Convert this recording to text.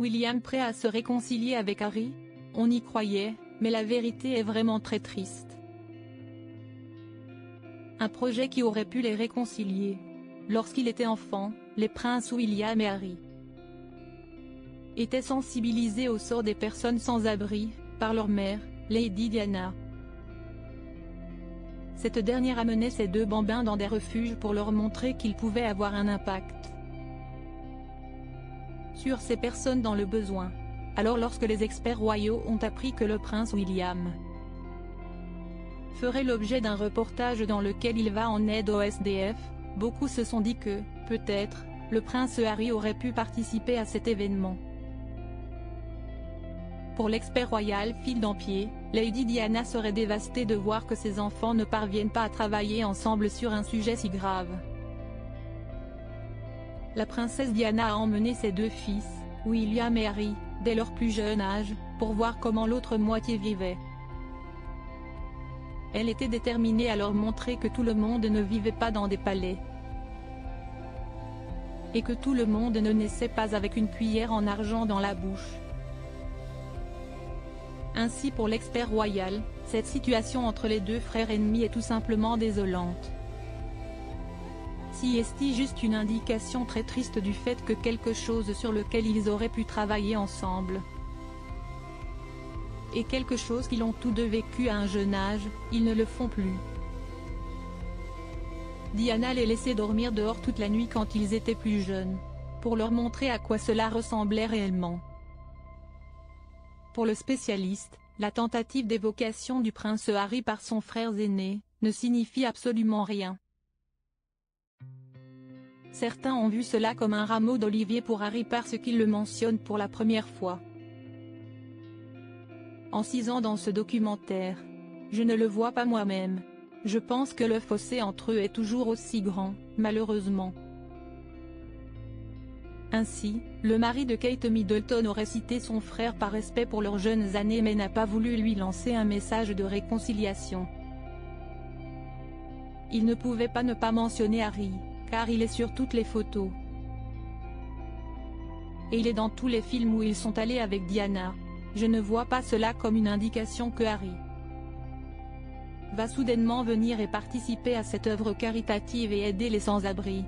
William prêt à se réconcilier avec Harry On y croyait, mais la vérité est vraiment très triste. Un projet qui aurait pu les réconcilier. Lorsqu'il était enfant, les princes William et Harry étaient sensibilisés au sort des personnes sans abri, par leur mère, Lady Diana. Cette dernière amenait ces deux bambins dans des refuges pour leur montrer qu'ils pouvaient avoir un impact ces personnes dans le besoin. Alors lorsque les experts royaux ont appris que le prince William ferait l'objet d'un reportage dans lequel il va en aide au SDF, beaucoup se sont dit que, peut-être, le prince Harry aurait pu participer à cet événement. Pour l'expert royal Phil Dampier, Lady Diana serait dévastée de voir que ses enfants ne parviennent pas à travailler ensemble sur un sujet si grave. La princesse Diana a emmené ses deux fils, William et Harry, dès leur plus jeune âge, pour voir comment l'autre moitié vivait. Elle était déterminée à leur montrer que tout le monde ne vivait pas dans des palais. Et que tout le monde ne naissait pas avec une cuillère en argent dans la bouche. Ainsi pour l'expert royal, cette situation entre les deux frères ennemis est tout simplement désolante. Si est juste une indication très triste du fait que quelque chose sur lequel ils auraient pu travailler ensemble et quelque chose qu'ils ont tous deux vécu à un jeune âge, ils ne le font plus. Diana les laissait dormir dehors toute la nuit quand ils étaient plus jeunes, pour leur montrer à quoi cela ressemblait réellement. Pour le spécialiste, la tentative d'évocation du prince Harry par son frère aîné, ne signifie absolument rien. Certains ont vu cela comme un rameau d'olivier pour Harry parce qu'il le mentionne pour la première fois. En six ans dans ce documentaire. Je ne le vois pas moi-même. Je pense que le fossé entre eux est toujours aussi grand, malheureusement. Ainsi, le mari de Kate Middleton aurait cité son frère par respect pour leurs jeunes années mais n'a pas voulu lui lancer un message de réconciliation. Il ne pouvait pas ne pas mentionner Harry, car il est sur toutes les photos. Et il est dans tous les films où ils sont allés avec Diana. Je ne vois pas cela comme une indication que Harry va soudainement venir et participer à cette œuvre caritative et aider les sans-abri.